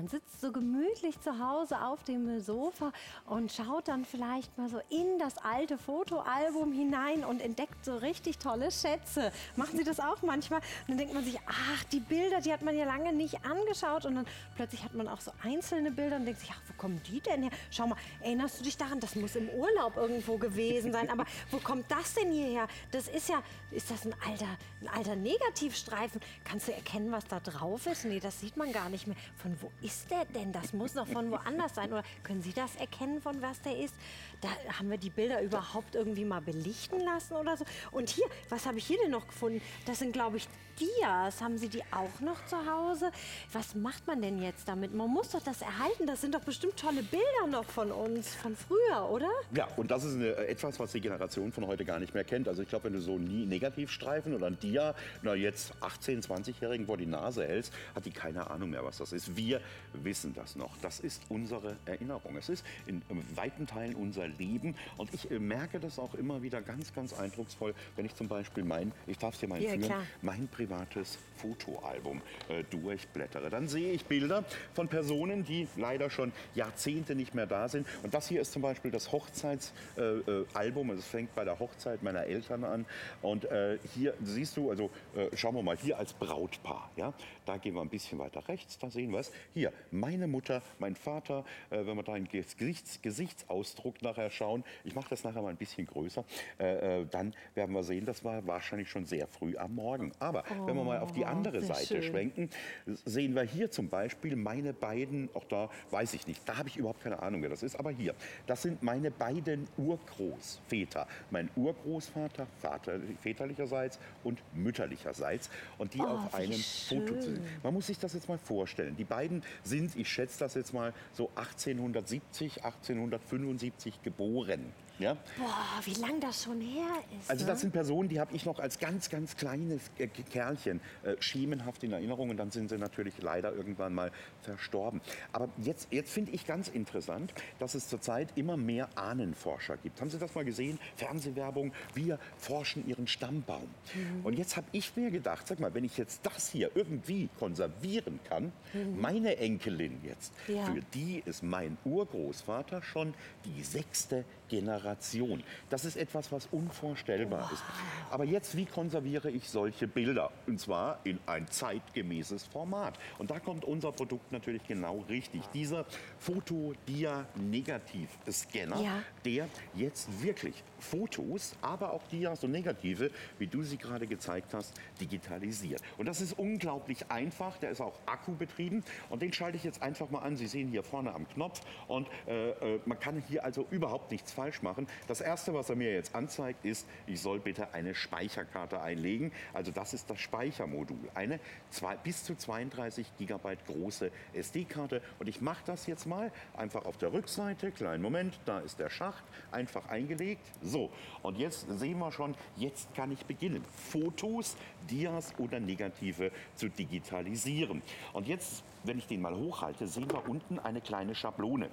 Man sitzt so gemütlich zu Hause auf dem Sofa und schaut dann vielleicht mal so in das alte Fotoalbum hinein und entdeckt so richtig tolle Schätze. Machen Sie das auch manchmal? Und dann denkt man sich, ach, die Bilder, die hat man ja lange nicht angeschaut. Und dann plötzlich hat man auch so einzelne Bilder und denkt sich, ach, wo kommen die denn her? Schau mal, erinnerst du dich daran? Das muss im Urlaub irgendwo gewesen sein. Aber wo kommt das denn hierher? Das ist ja, ist das ein alter, ein alter Negativstreifen? Kannst du erkennen, was da drauf ist? Nee, das sieht man gar nicht mehr. Von wo ist der denn? Das muss doch von woanders sein. Oder können Sie das erkennen, von was der ist? Da haben wir die Bilder überhaupt irgendwie mal belichten lassen oder so. Und hier, was habe ich hier denn noch gefunden? Das sind, glaube ich, Dias. Haben Sie die auch noch zu Hause? Was macht man denn jetzt damit? Man muss doch das erhalten. Das sind doch bestimmt tolle Bilder noch von uns, von früher, oder? Ja, und das ist eine, etwas, was die Generation von heute gar nicht mehr kennt. Also ich glaube, wenn du so nie Negativstreifen oder ein Dia, na jetzt 18, 20-Jährigen vor die Nase hältst, hat die keine Ahnung mehr, was das ist. Wir wissen das noch. Das ist unsere Erinnerung. Es ist in weiten Teilen unser Leben. Und ich äh, merke das auch immer wieder ganz, ganz eindrucksvoll, wenn ich zum Beispiel mein, ich darf es dir mal Ja, führen, klar. mein privates Fotoalbum äh, durchblättere. Dann sehe ich Bilder von Personen, die leider schon Jahrzehnte nicht mehr da sind. Und das hier ist zum Beispiel das Hochzeitsalbum. Äh. Also es fängt bei der Hochzeit meiner Eltern an. Und äh, hier siehst du, also äh, schauen wir mal, hier als Brautpaar. Ja? Da gehen wir ein bisschen weiter rechts, da sehen wir es. Hier, meine Mutter, mein Vater, wenn wir da einen Gesichts Gesichtsausdruck nachher schauen, ich mache das nachher mal ein bisschen größer, äh, äh, dann werden wir sehen, das war wahrscheinlich schon sehr früh am Morgen. Aber wenn wir mal auf die andere Oh, sehr Seite schön. schwenken, sehen wir hier zum Beispiel meine beiden, auch da weiß ich nicht, da habe ich überhaupt keine Ahnung, wer das ist, aber hier, das sind meine beiden Urgroßväter. Mein Urgroßvater, Vater, väterlicherseits und mütterlicherseits und die Oh, auf einem Foto zu schön. sehen. Man muss sich das jetzt mal vorstellen. Die beiden sind, ich schätze das jetzt mal, so 1870, 1875 geboren geboren. Ja? Boah, wie lang das schon her ist. Also ne? das sind Personen, die habe ich noch als ganz, ganz kleines äh, Kerlchen äh, schemenhaft in Erinnerung und dann sind sie natürlich leider irgendwann mal verstorben. Aber jetzt, jetzt finde ich ganz interessant, dass es zurzeit immer mehr Ahnenforscher gibt. Haben Sie das mal gesehen? Fernsehwerbung, wir forschen ihren Stammbaum. Mhm. Und jetzt habe ich mir gedacht, sag mal, wenn ich jetzt das hier irgendwie konservieren kann, meine Enkelin jetzt, Mhm. Ja. für die ist mein Urgroßvater schon die sechste Generation. Das ist etwas, was unvorstellbar ist. Aber jetzt, wie konserviere ich solche Bilder? Und zwar in ein zeitgemäßes Format. Und da kommt unser Produkt natürlich genau richtig. Dieser Foto-Dia-Negativ-Scanner, Ja. der jetzt wirklich Fotos, aber auch Dias und Negative, wie du sie gerade gezeigt hast, digitalisiert. Und das ist unglaublich einfach. Der ist auch akkubetrieben. Und den schalte ich jetzt einfach mal an. Sie sehen hier vorne am Knopf. Und äh, äh, man kann hier also überhaupt nichts falsch machen. Das Erste, was er mir jetzt anzeigt, ist, ich soll bitte eine Speicherkarte einlegen. Also das ist das Speichermodul. Eine zwei, bis zu 32 Gigabyte große SD-Karte. Und ich mache das jetzt mal einfach auf der Rückseite. Kleinen Moment, da ist der Schacht. Einfach eingelegt. So, und jetzt sehen wir schon, jetzt kann ich beginnen, Fotos, Dias oder Negative zu digitalisieren. Und jetzt, wenn ich den mal hochhalte, sehen wir unten eine kleine Schablone.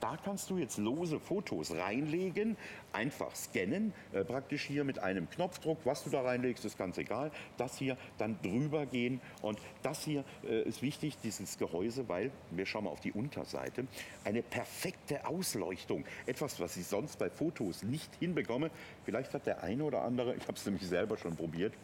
Da kannst du jetzt lose Fotos reinlegen, einfach scannen, äh, praktisch hier mit einem Knopfdruck. Was du da reinlegst, ist ganz egal. Das hier dann drüber gehen. Und das hier äh, ist wichtig, dieses Gehäuse, weil, wir schauen mal auf die Unterseite, eine perfekte Ausleuchtung. Etwas, was ich sonst bei Fotos nicht hinbekomme. Vielleicht hat der eine oder andere, ich habe es nämlich selber schon probiert,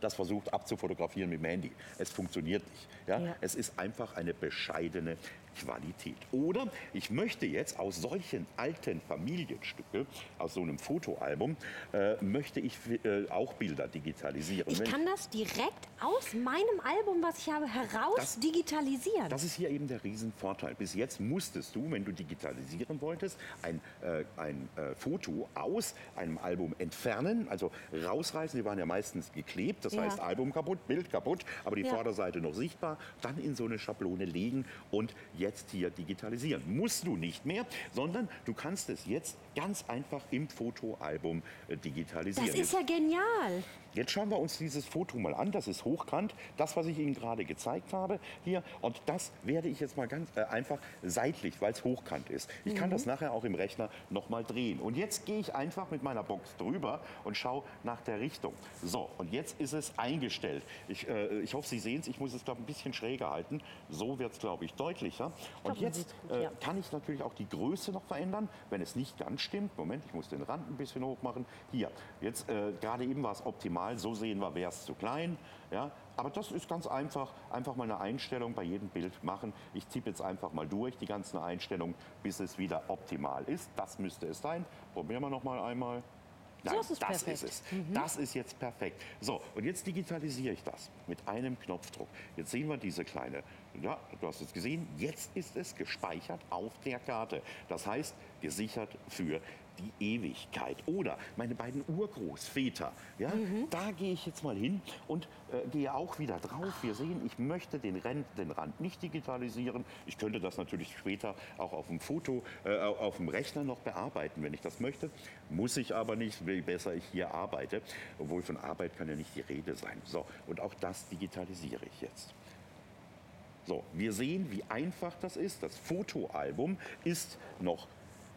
das versucht abzufotografieren mit dem Handy. Es funktioniert nicht. Ja? Ja. Es ist einfach eine bescheidene Qualität. Oder ich möchte jetzt aus solchen alten Familienstücke, aus so einem Fotoalbum, äh, möchte ich äh, auch Bilder digitalisieren. Ich Wenn- kann das direkt aus meinem Album, was ich habe, heraus Das- digitalisieren. Das ist hier eben der Riesenvorteil. Bis jetzt musstest du, wenn du digitalisieren wolltest, ein, äh, ein äh, Foto aus einem Album entfernen, also rausreißen. Die waren ja meistens geklebt, das Ja. heißt Album kaputt, Bild kaputt, aber die Ja. Vorderseite noch sichtbar. Dann in so eine Schablone legen und jetzt hier digitalisieren. Musst du nicht mehr, sondern du kannst es jetzt ganz einfach im Fotoalbum äh, digitalisieren. das ist ja genial. Jetzt schauen wir uns dieses Foto mal an. Das ist hochkant, das, was ich Ihnen gerade gezeigt habe hier. Und das werde ich jetzt mal ganz äh, einfach seitlich, weil es hochkant ist. Ich kann das nachher auch im Rechner noch mal drehen. Und jetzt gehe ich einfach mit meiner Box drüber und schaue nach der Richtung. So, und jetzt ist es eingestellt. Ich, äh, ich hoffe, Sie sehen es. Ich muss es, glaube ein bisschen schräger halten. So wird es, glaube ich, deutlicher. Und man jetzt sieht's gut, äh, ja. kann ich natürlich auch die Größe noch verändern, wenn es nicht ganz stimmt. Moment, ich muss den Rand ein bisschen hoch machen. Hier, jetzt äh, gerade eben war es optimal. So sehen wir, wäre es zu klein. Ja, aber das ist ganz einfach. Einfach mal eine Einstellung bei jedem Bild machen. Ich tippe jetzt einfach mal durch die ganzen Einstellungen, bis es wieder optimal ist. Das müsste es sein. Probieren wir noch mal einmal. Nein, ist es das perfekt. ist es. Das ist jetzt perfekt. So, und jetzt digitalisiere ich das mit einem Knopfdruck. Jetzt sehen wir diese kleine, ja, du hast es gesehen, jetzt ist es gespeichert auf der Karte. Das heißt, gesichert für die Ewigkeit. Oder meine beiden Urgroßväter, ja, da gehe ich jetzt mal hin und äh, gehe auch wieder drauf. Wir sehen, ich möchte den, Rand, den Rand nicht digitalisieren. Ich könnte das natürlich später auch auf dem Foto, äh, auf dem Rechner noch bearbeiten, wenn ich das möchte. Muss ich aber nicht, wie besser ich hier arbeite. Obwohl von Arbeit kann ja nicht die Rede sein. So, und auch das digitalisiere ich jetzt. So, wir sehen, wie einfach das ist. Das Fotoalbum ist noch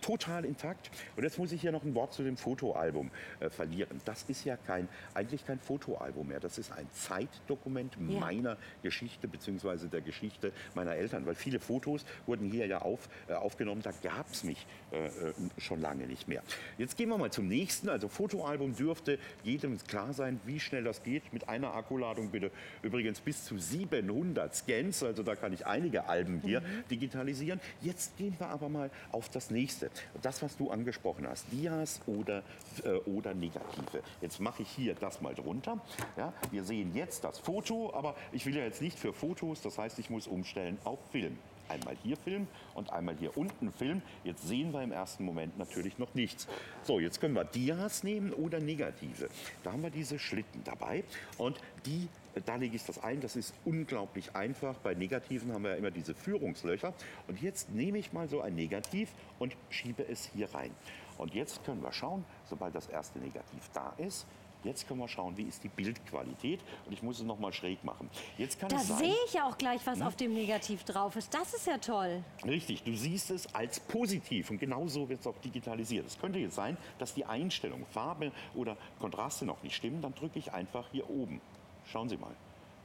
total intakt. Und jetzt muss ich hier noch ein Wort zu dem Fotoalbum äh, verlieren. Das ist ja kein, eigentlich kein Fotoalbum mehr. Das ist ein Zeitdokument Ja. meiner Geschichte bzw. der Geschichte meiner Eltern. Weil viele Fotos wurden hier ja auf, äh, aufgenommen. Da gab es mich äh, äh, schon lange nicht mehr. Jetzt gehen wir mal zum nächsten. Also Fotoalbum dürfte jedem klar sein, wie schnell das geht. Mit einer Akkuladung bitte übrigens bis zu 700 Scans. Also da kann ich einige Alben hier digitalisieren. Jetzt gehen wir aber mal auf das nächste. Das, was du angesprochen hast, Dias oder, äh, oder Negative. Jetzt mache ich hier das mal drunter. Ja, wir sehen jetzt das Foto, aber ich will ja jetzt nicht für Fotos. Das heißt, ich muss umstellen auf Film. Einmal hier Film und einmal hier unten Film. Jetzt sehen wir im ersten Moment natürlich noch nichts. So, jetzt können wir Dias nehmen oder Negative. Da haben wir diese Schlitten dabei und die, da lege ich das ein. Das ist unglaublich einfach. Bei Negativen haben wir ja immer diese Führungslöcher. Und jetzt nehme ich mal so ein Negativ und schiebe es hier rein. Und jetzt können wir schauen, sobald das erste Negativ da ist, Jetzt können wir schauen, wie ist die Bildqualität. Und ich muss es noch mal schräg machen. Jetzt kann Da sehe ich auch gleich, was auf dem Negativ drauf ist. Das ist ja toll. Richtig, du siehst es als positiv und genau so wird es auch digitalisiert. Es könnte jetzt sein, dass die Einstellung, Farbe oder Kontraste noch nicht stimmen, dann drücke ich einfach hier oben. Schauen Sie mal.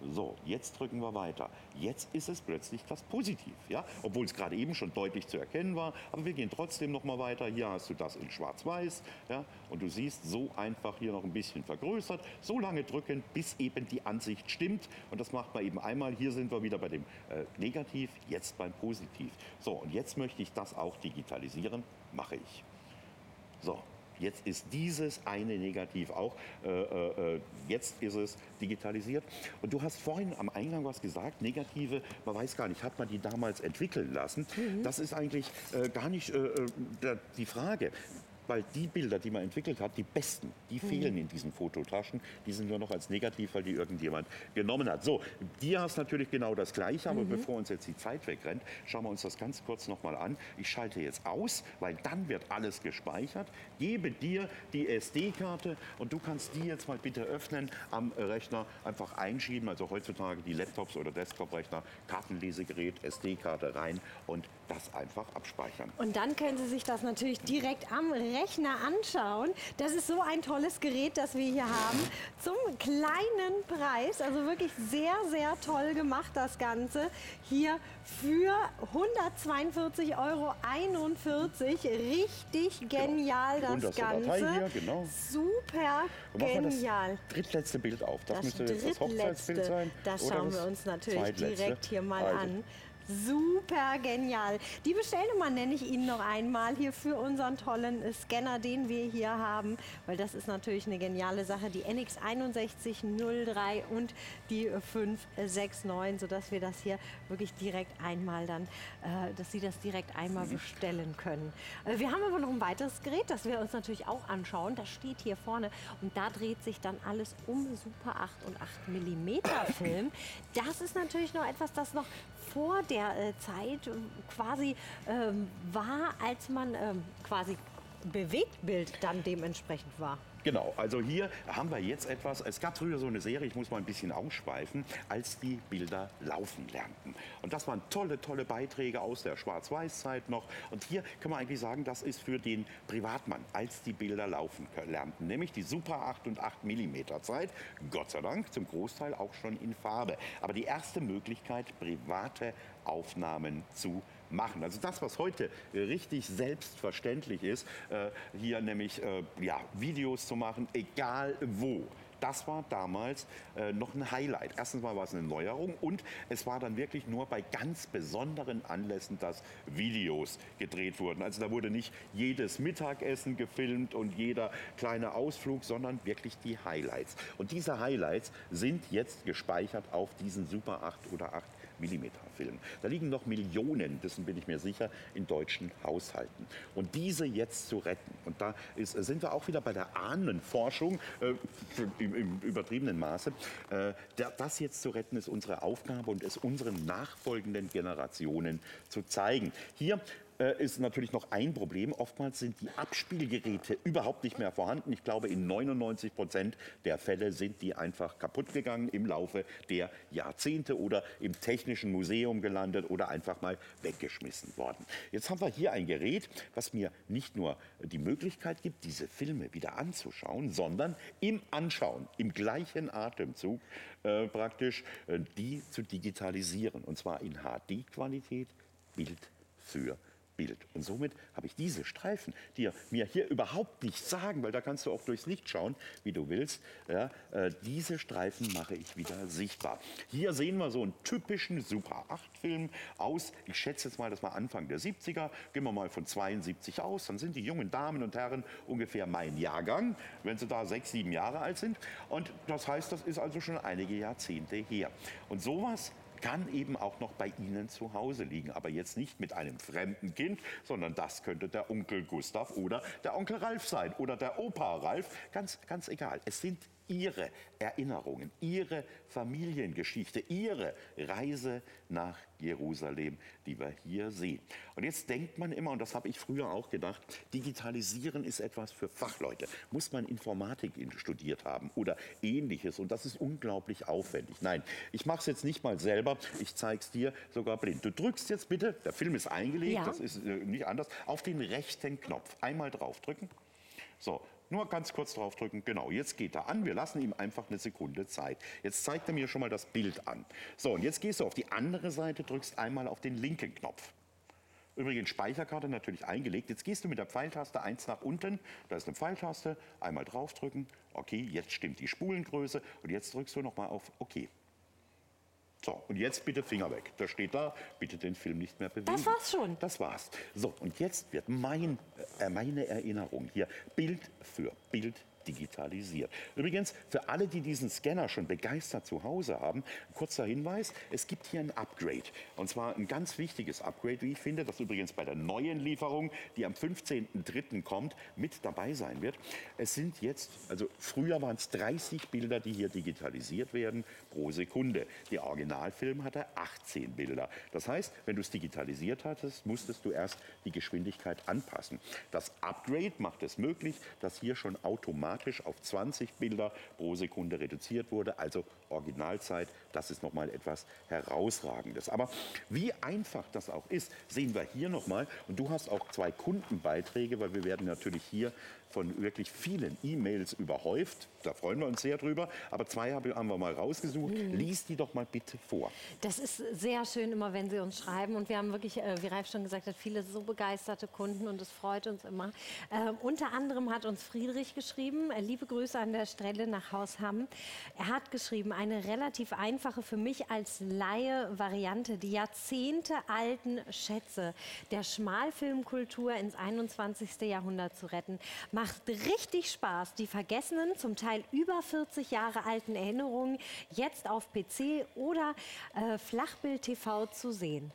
So, jetzt drücken wir weiter. Jetzt ist es plötzlich das Positiv, ja? Obwohl es gerade eben schon deutlich zu erkennen war, aber wir gehen trotzdem noch mal weiter. Hier hast du das in schwarz-weiß, ja? Und du siehst so einfach hier noch ein bisschen vergrößert. So lange drücken, bis eben die Ansicht stimmt. Und das macht man eben einmal. Hier sind wir wieder bei dem äh, Negativ, jetzt beim Positiv. So, und jetzt möchte ich das auch digitalisieren. Mache ich. So, jetzt ist dieses eine Negativ auch, äh, äh, äh, jetzt ist es digitalisiert. Und du hast vorhin am Eingang was gesagt, Negative, man weiß gar nicht, hat man die damals entwickeln lassen? Das ist eigentlich äh, gar nicht äh, äh, die Frage. Weil die Bilder, die man entwickelt hat, die besten, die fehlen in diesen Fototaschen. Die sind nur noch als negativ, weil die irgendjemand genommen hat. So, dir hast natürlich genau das Gleiche, aber bevor uns jetzt die Zeit wegrennt, schauen wir uns das ganz kurz noch mal an. Ich schalte jetzt aus, weil dann wird alles gespeichert. Gebe dir die SD-Karte und du kannst die jetzt mal bitte öffnen am Rechner, einfach einschieben. Also heutzutage die Laptops oder Desktop-Rechner, Kartenlesegerät, SD-Karte rein und das einfach abspeichern. Und dann können Sie sich das natürlich direkt am Rechner anschauen. Das ist so ein tolles Gerät, das wir hier haben. Zum kleinen Preis. Also wirklich sehr, sehr toll gemacht, das Ganze. Hier für 142,41 Euro. Richtig genial, das Wunderste Ganze. Hier, genau. Super genial. das drittletzte Bild auf. Das, Das müsste jetzt das Hochzeitsbild sein. das schauen das wir uns natürlich direkt hier mal Also, an. Super genial. Die Bestellnummer nenne ich Ihnen noch einmal hier für unseren tollen Scanner, den wir hier haben, weil das ist natürlich eine geniale Sache. Die NX 6103 und die 569, sodass wir das hier wirklich direkt einmal dann, äh, dass Sie das direkt einmal bestellen können. Äh, wir haben aber noch ein weiteres Gerät, das wir uns natürlich auch anschauen. Das steht hier vorne und da dreht sich dann alles um Super 8 und 8 mm Film. Das ist natürlich noch etwas, das noch vor der äh, Zeit äh, quasi ähm, war, als man ähm, quasi Bewegtbild dann dementsprechend war. Genau, also hier haben wir jetzt etwas, es gab früher so eine Serie, ich muss mal ein bisschen ausschweifen, als die Bilder laufen lernten. Und das waren tolle, tolle Beiträge aus der Schwarz-Weiß-Zeit noch. Und hier kann man eigentlich sagen, das ist für den Privatmann, als die Bilder laufen lernten, nämlich die Super 8 und 8 mm Zeit, Gott sei Dank zum Großteil auch schon in Farbe. Aber die erste Möglichkeit, private Aufnahmen zu machen. Also das, was heute richtig selbstverständlich ist, äh, hier nämlich äh, ja, Videos zu machen, egal wo. Das war damals äh, noch ein Highlight. Erstens mal war es eine Neuerung und es war dann wirklich nur bei ganz besonderen Anlässen, dass Videos gedreht wurden. Also da wurde nicht jedes Mittagessen gefilmt und jeder kleine Ausflug, sondern wirklich die Highlights. Und diese Highlights sind jetzt gespeichert auf diesen Super 8 oder 8 Millimeterfilm. Da liegen noch Millionen, dessen bin ich mir sicher, in deutschen Haushalten. Und diese jetzt zu retten, und da ist, sind wir auch wieder bei der Ahnenforschung äh, im, im, übertriebenen Maße, äh, das jetzt zu retten ist unsere Aufgabe und es unseren nachfolgenden Generationen zu zeigen. Hier äh, ist natürlich noch ein Problem. Oftmals sind die Abspielgeräte überhaupt nicht mehr vorhanden. Ich glaube, in 99 Prozent der Fälle sind die einfach kaputt gegangen im Laufe der Jahrzehnte oder im Technischen Museum gelandet oder einfach mal weggeschmissen worden. Jetzt haben wir hier ein Gerät, was mir nicht nur die Möglichkeit gibt, diese Filme wieder anzuschauen, sondern im Anschauen, im gleichen Atemzug äh, praktisch, äh, die zu digitalisieren. Und zwar in HD-Qualität, Bild für Bild. Und somit habe ich diese Streifen, die mir hier überhaupt nichts sagen, weil da kannst du auch durchs Licht schauen, wie du willst. Ja, äh, diese Streifen mache ich wieder sichtbar. Hier sehen wir so einen typischen Super 8-Film aus, ich schätze jetzt mal, das war Anfang der 70er, gehen wir mal von 72 aus, dann sind die jungen Damen und Herren ungefähr mein Jahrgang, wenn sie da sechs, sieben Jahre alt sind. Und das heißt, das ist also schon einige Jahrzehnte her. Und sowas kann eben auch noch bei Ihnen zu Hause liegen. Aber jetzt nicht mit einem fremden Kind, sondern das könnte der Onkel Gustav oder der Onkel Ralf sein oder der Opa Ralf. Ganz, ganz egal. Es sind Ihre Erinnerungen, Ihre Familiengeschichte, Ihre Reise nach Jerusalem, die wir hier sehen. Und jetzt denkt man immer, und das habe ich früher auch gedacht, Digitalisieren ist etwas für Fachleute. Muss man Informatik studiert haben oder ähnliches. Und das ist unglaublich aufwendig. Nein, ich mache es jetzt nicht mal selber. Ich zeige es dir sogar blind. Du drückst jetzt bitte, der Film ist eingelegt, ja. das ist äh, nicht anders, auf den rechten Knopf. Einmal draufdrücken. So, nur ganz kurz draufdrücken. Genau, jetzt geht er an. Wir lassen ihm einfach eine Sekunde Zeit. Jetzt zeigt er mir schon mal das Bild an. So, und jetzt gehst du auf die andere Seite, drückst einmal auf den linken Knopf. Übrigens Speicherkarte natürlich eingelegt. Jetzt gehst du mit der Pfeiltaste eins nach unten. Da ist eine Pfeiltaste. Einmal draufdrücken. Okay, jetzt stimmt die Spulengröße. Und jetzt drückst du nochmal auf OK. So, und jetzt bitte Finger weg. Da steht da, bitte den Film nicht mehr bewegen. Das war's schon. Das war's. So, und jetzt wird mein, äh, meine Erinnerung hier Bild für Bild digitalisiert. Übrigens, für alle, die diesen Scanner schon begeistert zu Hause haben, kurzer Hinweis, es gibt hier ein Upgrade. Und zwar ein ganz wichtiges Upgrade, wie ich finde, das übrigens bei der neuen Lieferung, die am 15.03. kommt, mit dabei sein wird. Es sind jetzt, also früher waren es 30 Bilder, die hier digitalisiert werden pro Sekunde. Der Originalfilm hatte 18 Bilder. Das heißt, wenn du es digitalisiert hattest, musstest du erst die Geschwindigkeit anpassen. Das Upgrade macht es möglich, dass hier schon automatisch automatisch auf 20 Bilder pro Sekunde reduziert wurde, also Originalzeit. Das ist nochmal etwas Herausragendes. Aber wie einfach das auch ist, sehen wir hier nochmal. Und du hast auch zwei Kundenbeiträge, weil wir werden natürlich hier von wirklich vielen E-Mails überhäuft. Da freuen wir uns sehr drüber. Aber zwei haben wir mal rausgesucht. Mhm. Lies die doch mal bitte vor. Das ist sehr schön immer, wenn Sie uns schreiben. Und wir haben wirklich, äh, wie Ralf schon gesagt hat, viele so begeisterte Kunden und es freut uns immer. Äh, unter anderem hat uns Friedrich geschrieben, äh, liebe Grüße an der Stelle nach Haus Hamm. Er hat geschrieben, eine relativ einfache für mich als Laie Variante, die jahrzehntealten Schätze der Schmalfilmkultur ins 21. Jahrhundert zu retten. Macht richtig Spaß, die vergessenen, zum Teil über 40 Jahre alten Erinnerungen jetzt auf PC oder äh, Flachbild-TV zu sehen.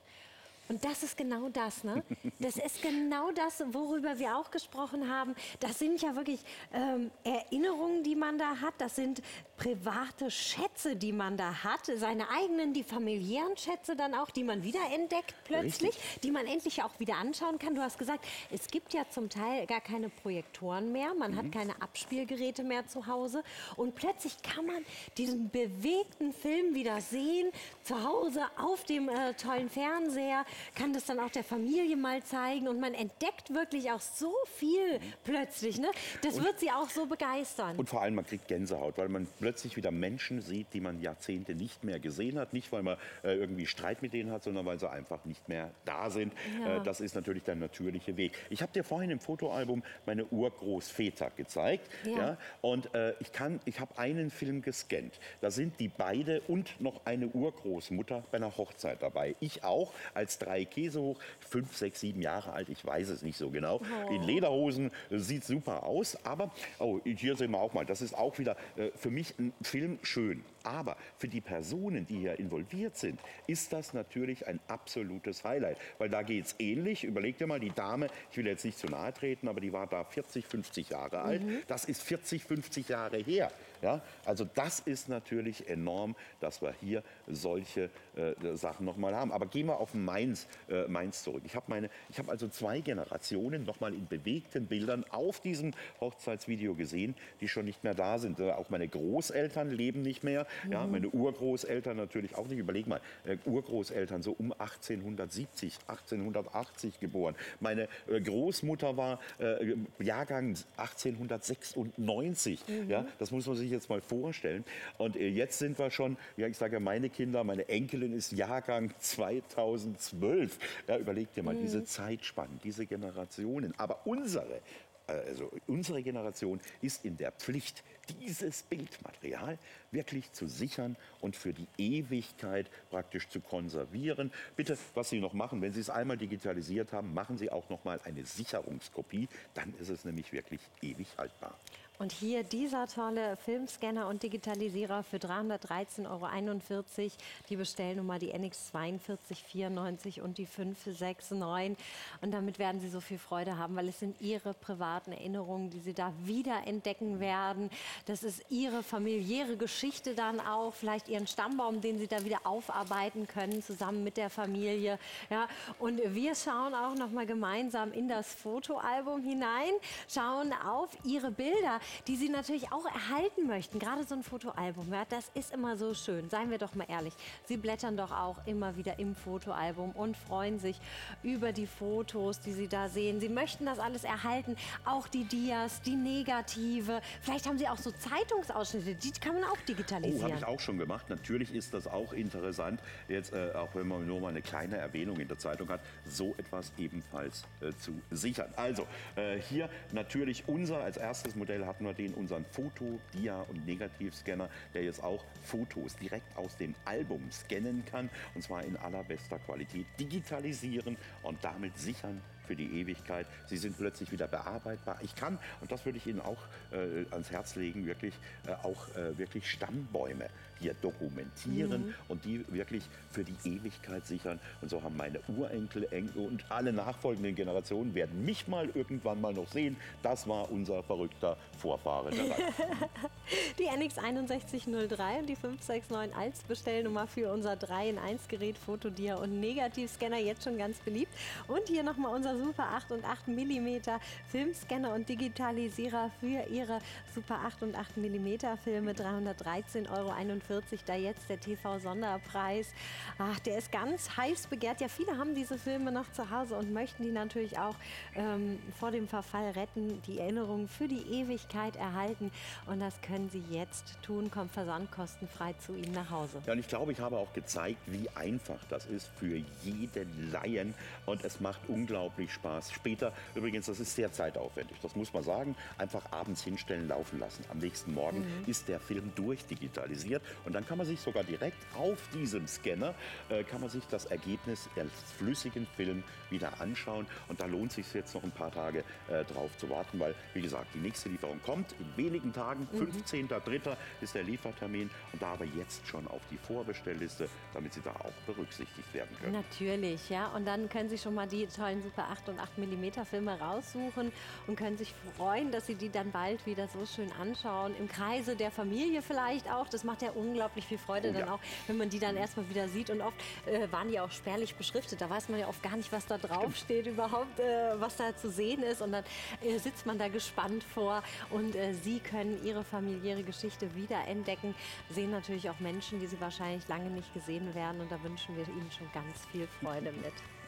Und das ist genau das, ne? Das ist genau das, worüber wir auch gesprochen haben. Das sind ja wirklich ähm, Erinnerungen, die man da hat. Das sind private Schätze, die man da hat, seine eigenen, die familiären Schätze dann auch, die man wiederentdeckt plötzlich, Richtig. die man endlich auch wieder anschauen kann. Du hast gesagt, es gibt ja zum Teil gar keine Projektoren mehr, man mhm. hat keine Abspielgeräte mehr zu Hause und plötzlich kann man diesen bewegten Film wieder sehen, zu Hause auf dem äh, tollen Fernseher, kann das dann auch der Familie mal zeigen und man entdeckt wirklich auch so viel mhm. plötzlich. Ne? Das und, wird sie auch so begeistern. Und vor allem, man kriegt Gänsehaut, weil man plötzlich wieder Menschen sieht, die man Jahrzehnte nicht mehr gesehen hat. Nicht, weil man äh, irgendwie Streit mit denen hat, sondern weil sie einfach nicht mehr da sind. Ja. Äh, das ist natürlich der natürliche Weg. Ich habe dir vorhin im Fotoalbum meine Urgroßväter gezeigt. Ja. ja und äh, ich, ich habe einen Film gescannt. Da sind die beide und noch eine Urgroßmutter bei einer Hochzeit dabei. Ich auch als drei Käse hoch, fünf, sechs, sieben Jahre alt, ich weiß es nicht so genau. Oh. In Lederhosen, sieht super aus. Aber, oh, hier sehen wir auch mal, das ist auch wieder äh, für mich Film schön. Aber für die Personen, die hier involviert sind, ist das natürlich ein absolutes Highlight. Weil da geht es ähnlich. Überleg dir mal, die Dame, ich will jetzt nicht zu nahe treten, aber die war da 40, 50 Jahre alt. Mhm. Das ist 40, 50 Jahre her. Ja? Also das ist natürlich enorm, dass wir hier solche äh, Sachen nochmal haben. Aber gehen wir auf Mainz, äh, Mainz zurück. Ich habe hab also zwei Generationen nochmal in bewegten Bildern auf diesem Hochzeitsvideo gesehen, die schon nicht mehr da sind. Äh, auch meine Großeltern leben nicht mehr. Mhm. Ja, meine Urgroßeltern natürlich auch nicht. Überleg mal, äh, Urgroßeltern so um 1870, 1880 geboren. Meine äh, Großmutter war äh, Jahrgang 1896. Mhm. Ja, das muss man sich jetzt mal vorstellen. Und äh, jetzt sind wir schon, ja, ich sage meine Kinder, meine Enkelin ist Jahrgang 2012. Ja, überleg dir mal, mhm. diese Zeitspannen, diese Generationen. Aber unsere, also unsere Generation ist in der Pflicht, dieses Bildmaterial wirklich zu sichern und für die Ewigkeit praktisch zu konservieren. Bitte, was Sie noch machen, wenn Sie es einmal digitalisiert haben, machen Sie auch noch mal eine Sicherungskopie. Dann ist es nämlich wirklich ewig haltbar. Und hier dieser tolle Filmscanner und Digitalisierer für 313,41 Euro. Die Bestellnummer, die NX 4294 und die 569. Und damit werden Sie so viel Freude haben, weil es sind Ihre privaten Erinnerungen, die Sie da wieder entdecken werden. Das ist Ihre familiäre Geschichte dann auch, vielleicht Ihren Stammbaum, den Sie da wieder aufarbeiten können, zusammen mit der Familie. Ja, und wir schauen auch noch mal gemeinsam in das Fotoalbum hinein, schauen auf Ihre Bilder die sie natürlich auch erhalten möchten. Gerade so ein Fotoalbum, ja, das ist immer so schön. Seien wir doch mal ehrlich. Sie blättern doch auch immer wieder im Fotoalbum und freuen sich über die Fotos, die sie da sehen. Sie möchten das alles erhalten, auch die Dias, die Negative. Vielleicht haben sie auch so Zeitungsausschnitte, die kann man auch digitalisieren. Oh, habe ich auch schon gemacht. Natürlich ist das auch interessant, jetzt äh, auch wenn man nur mal eine kleine Erwähnung in der Zeitung hat, so etwas ebenfalls äh, zu sichern. Also äh, hier natürlich unser als erstes Modell hatten wir den unseren Foto-, Dia- und Negativscanner, der jetzt auch Fotos direkt aus dem Album scannen kann und zwar in allerbester Qualität digitalisieren und damit sichern für die Ewigkeit. Sie sind plötzlich wieder bearbeitbar. Ich kann, und das würde ich Ihnen auch äh, ans Herz legen, wirklich äh, auch äh, wirklich Stammbäume hier dokumentieren mhm. und die wirklich für die Ewigkeit sichern. Und so haben meine Urenkel, Enkel und alle nachfolgenden Generationen werden mich mal irgendwann mal noch sehen. Das war unser verrückter Vorfahre. die NX 6103 und die 569 als Bestellnummer für unser 3 in 1 Gerät Fotodier und Negativscanner jetzt schon ganz beliebt. Und hier nochmal unser Super 8 und 8 mm Filmscanner und Digitalisierer für Ihre Super 8 und 8 mm Filme 313,41 Euro da jetzt der TV-Sonderpreis. Ach, der ist ganz heiß begehrt. Ja, viele haben diese Filme noch zu Hause und möchten die natürlich auch ähm, vor dem Verfall retten, die Erinnerungen für die Ewigkeit erhalten. Und das können Sie jetzt tun, kommt versandkostenfrei zu Ihnen nach Hause. Ja, und ich glaube, ich habe auch gezeigt, wie einfach das ist für jeden Laien und es macht unglaublich Spaß. Später, übrigens, das ist sehr zeitaufwendig, das muss man sagen, einfach abends hinstellen, laufen lassen. Am nächsten Morgen mhm. ist der Film durchdigitalisiert und dann kann man sich sogar direkt auf diesem Scanner, äh, kann man sich das Ergebnis des flüssigen Films wieder anschauen. Und da lohnt es sich jetzt noch ein paar Tage äh, drauf zu warten, weil, wie gesagt, die nächste Lieferung kommt in wenigen Tagen. Mhm. 15.03. ist der Liefertermin. Und da aber jetzt schon auf die Vorbestellliste, damit Sie da auch berücksichtigt werden können. Natürlich, ja. Und dann können Sie schon mal die tollen Super 8 und 8 mm Filme raussuchen und können sich freuen, dass sie die dann bald wieder so schön anschauen. Im Kreise der Familie vielleicht auch. Das macht ja unglaublich viel Freude oh, dann ja. auch, wenn man die dann erstmal wieder sieht. Und oft äh, waren die auch spärlich beschriftet. Da weiß man ja oft gar nicht, was da drauf steht überhaupt, äh, was da zu sehen ist. Und dann äh, sitzt man da gespannt vor und äh, Sie können Ihre familiäre Geschichte wiederentdecken. Sehen natürlich auch Menschen, die Sie wahrscheinlich lange nicht gesehen werden. Und da wünschen wir Ihnen schon ganz viel Freude mit.